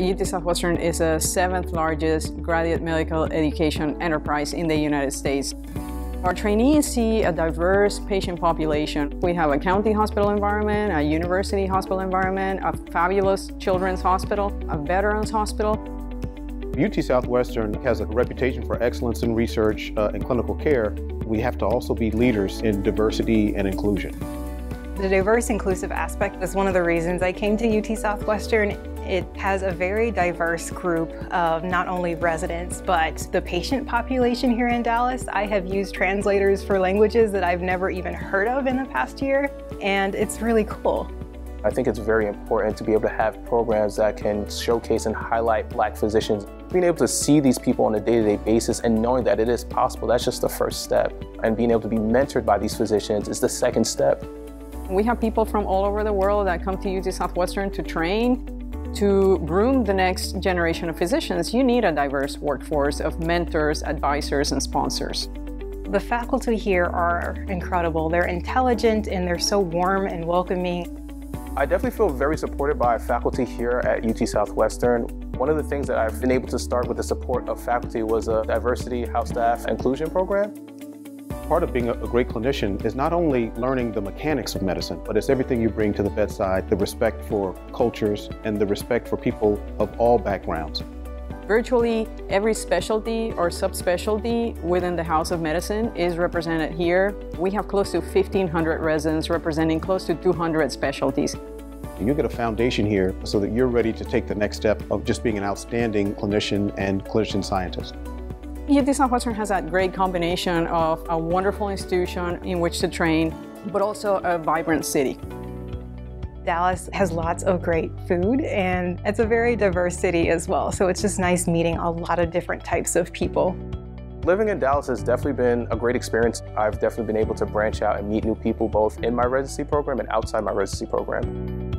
UT Southwestern is the seventh largest graduate medical education enterprise in the United States. Our trainees see a diverse patient population. We have a county hospital environment, a university hospital environment, a fabulous children's hospital, a veterans hospital. UT Southwestern has a reputation for excellence in research uh, and clinical care. We have to also be leaders in diversity and inclusion. The diverse inclusive aspect is one of the reasons I came to UT Southwestern. It has a very diverse group of not only residents, but the patient population here in Dallas. I have used translators for languages that I've never even heard of in the past year, and it's really cool. I think it's very important to be able to have programs that can showcase and highlight black physicians. Being able to see these people on a day-to-day -day basis and knowing that it is possible, that's just the first step. And being able to be mentored by these physicians is the second step. We have people from all over the world that come to UT Southwestern to train to groom the next generation of physicians, you need a diverse workforce of mentors, advisors, and sponsors. The faculty here are incredible. They're intelligent and they're so warm and welcoming. I definitely feel very supported by faculty here at UT Southwestern. One of the things that I've been able to start with the support of faculty was a diversity house staff inclusion program part of being a, great clinician is not only learning the mechanics of medicine, but it's everything you bring to the bedside, the respect for cultures and the respect for people of all backgrounds. Virtually every specialty or subspecialty within the House of Medicine is represented here. We have close to 1,500 residents representing close to 200 specialties. You get a foundation here so that you're ready to take the next step of just being an outstanding clinician and clinician scientist. UT Southwestern has that great combination of a wonderful institution in which to train, but also a vibrant city. Dallas has lots of great food and it's a very diverse city as well. So it's just nice meeting a lot of different types of people. Living in Dallas has definitely been a great experience. I've definitely been able to branch out and meet new people both in my residency program and outside my residency program.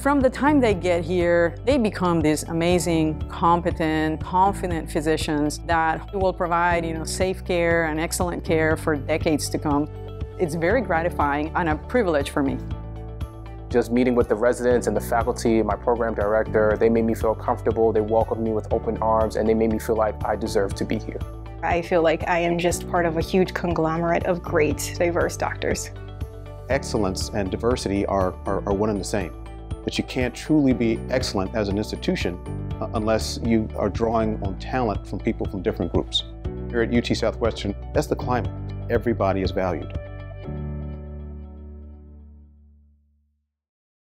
From the time they get here, they become these amazing, competent, confident physicians that will provide, you know, safe care and excellent care for decades to come. It's very gratifying and a privilege for me. Just meeting with the residents and the faculty, my program director, they made me feel comfortable, they welcomed me with open arms, and they made me feel like I deserve to be here. I feel like I am just part of a huge conglomerate of great, diverse doctors. Excellence and diversity are, are, are one and the same but you can't truly be excellent as an institution uh, unless you are drawing on talent from people from different groups. Here at UT Southwestern, that's the climate. Everybody is valued.